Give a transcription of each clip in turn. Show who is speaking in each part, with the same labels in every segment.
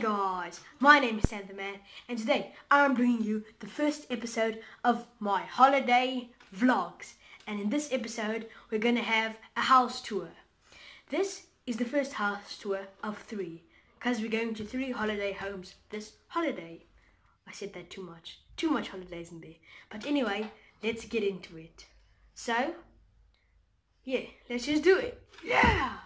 Speaker 1: Guys, my name is Stan the Man and today I'm bringing you the first episode of my holiday vlogs and in this episode we're gonna have a house tour. This is the first house tour of three because we're going to three holiday homes this holiday. I said that too much, too much holidays in there. But anyway, let's get into it. So, yeah, let's just do it. Yeah!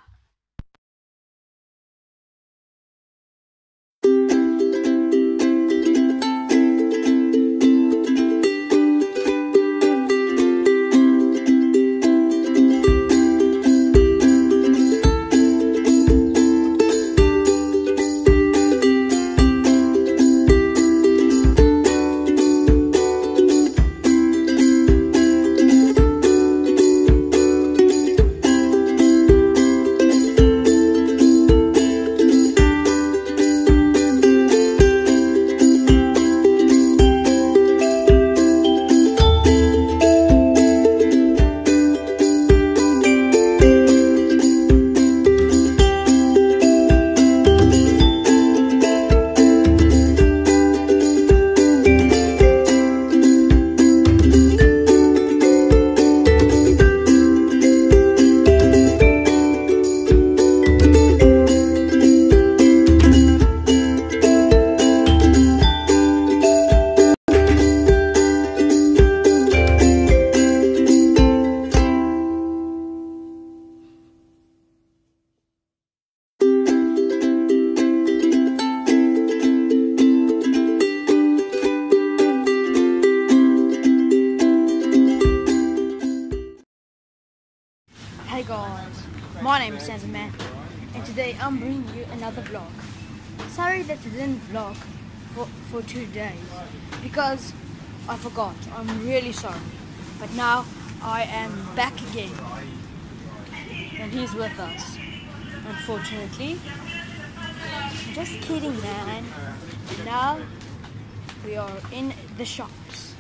Speaker 1: Guys, my name is Stan the Man and today I'm bringing you another vlog. Sorry that I didn't vlog for, for two days because I forgot. I'm really sorry. But now I am back again and he's with us. Unfortunately. I'm just kidding man. Now we are in the shops.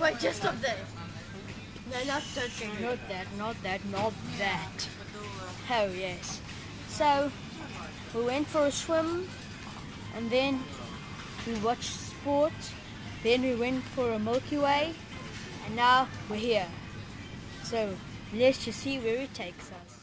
Speaker 1: Wait, just stop there. No, not touching. Not that, not that, not that. Oh, yes. So, we went for a swim, and then we watched sport, then we went for a Milky Way, and now we're here. So, let's just see where it takes us.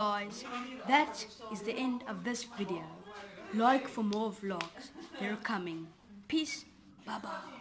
Speaker 1: Guys, that is the end of this video. Like for more vlogs. They're coming. Peace. Bye bye.